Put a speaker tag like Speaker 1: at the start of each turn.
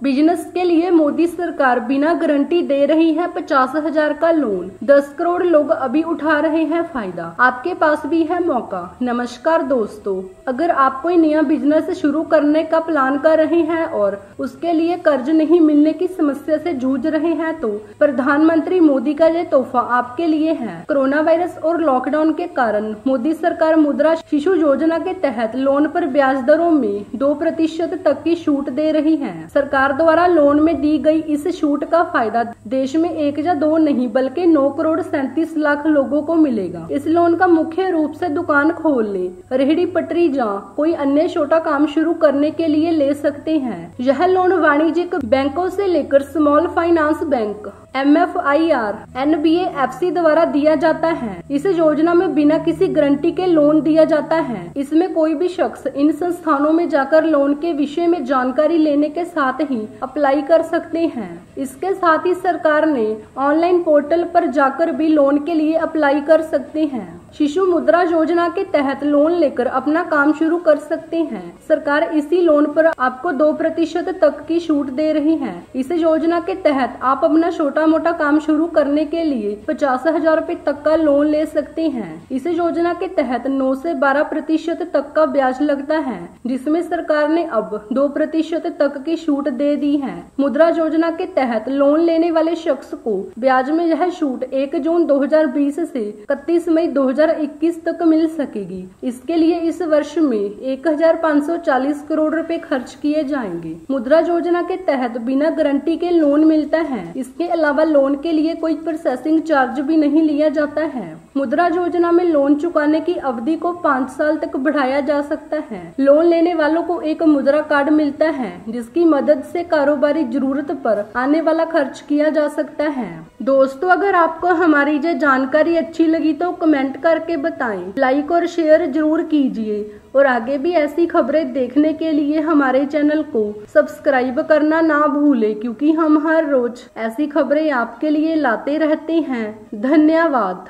Speaker 1: Business के लिए मोदी सरकार बिना गारंटी दे रही है पचास हज़ार का लोन दस करोड़ लोग अभी उठा रहे हैं फ़ायदा। आपके पास भी है मौका। नमस्कार दोस्तों। अगर आप कोई नया बिज़नेस शुरू करने का प्लान कर रहे हैं और उसके लिए कर्ज नहीं मिलने की समस्या से जूझ रहे हैं तो प्रधानमंत्री मोदी का ये तोहफा आपके लिए है। कोरोना वायरस और लॉकडाउन के कारण मोदी सरकार मुद्रा शिशु योजना के तहत लोन पर ब्याज दरों में दो प्रतिशत तक की छूट दे रही है। सरकार द्वारा लोन में दी गई इस छूट का फ़ायदा देश में एक या दो नहीं, बल्कि नौ करोड़ सैंतीस लाख लोगों को मिलेगा। इस लोन का मुख्य रूप से दुकान खोलने, रेहड़ी पटरी जा, कोई अन्य छोटा काम शुरू करने के लिए ले सकते हैं। यह लोन वाणिज्यिक बैंकों से लेकर small finance bank M F I R N B F C द्वारा दिया जाता है। इस योजना में बिना किसी गारंटी के लोन दिया जाता है। इसमें कोई भी शख्स इन संस्थानों में जाकर लोन के विषय में जानकारी लेने के साथ ही अप्लाई कर सकते हैं। इसके साथ ही सरकार ने ऑनलाइन पोर्टल पर जाकर भी लोन के लिए अप्लाई कर सकते हैं। शिशु मुद्रा योजना के तहत लोन लेकर अपना काम शुरू कर सकते हैं। सरकार इसी लोन पर आपको दो प्रतिशत तक की छूट दे रही है। इस योजना के तहत आप अपना छोटा मोटा काम शुरू करने के लिए पचास हज़ार रूपए तक का लोन ले सकते हैं। इस योजना के तहत नौ से बारह प्रतिशत तक का ब्याज लगता है, जिसमें सरकार ने अब दो प्रतिशत तक की छूट दे दी है। मुद्रा योजना के तहत लोन लेने वाले शख्स को ब्याज में यह छूट एक जून 2020 से इकतीस मई 2021 तक मिल सकेगी। इसके लिए इस वर्ष में 1540 करोड़ रुपए खर्च किए जाएँगे। मुद्रा योजना के तहत बिना गारंटी के लोन मिलता है। इसके अलावा लोन के लिए कोई प्रोसेसिंग चार्ज भी नहीं लिया जाता है। मुद्रा योजना में लोन चुकाने की अवधि को पाँच साल तक बढ़ाया जा सकता है। लोन लेने वालों को एक मुद्रा कार्ड मिलता है, जिसकी मदद से कारोबारी ज़रूरत पर आने वाला खर्च किया जा सकता है। दोस्तों, अगर आपको हमारी ये जानकारी अच्छी लगी तो कमेंट करके बताएँ। लाइक और शेयर ज़रूर कीजिए। और आगे भी ऐसी खबरें देखने के लिए हमारे चैनल को सब्सक्राइब करना ना भूले, क्योंकि हम हर रोज ऐसी खबरें आपके लिए लाते रहते हैं। धन्यवाद।